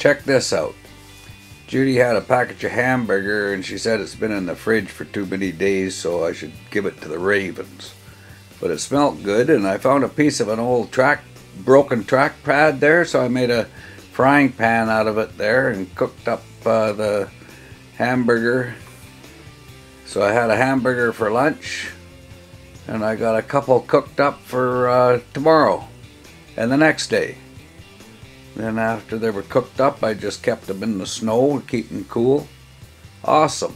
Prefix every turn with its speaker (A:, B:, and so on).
A: Check this out. Judy had a package of hamburger and she said it's been in the fridge for too many days so I should give it to the ravens. But it smelled good and I found a piece of an old track, broken track pad there so I made a frying pan out of it there and cooked up uh, the hamburger. So I had a hamburger for lunch and I got a couple cooked up for uh, tomorrow and the next day. Then after they were cooked up, I just kept them in the snow to keep them cool. Awesome.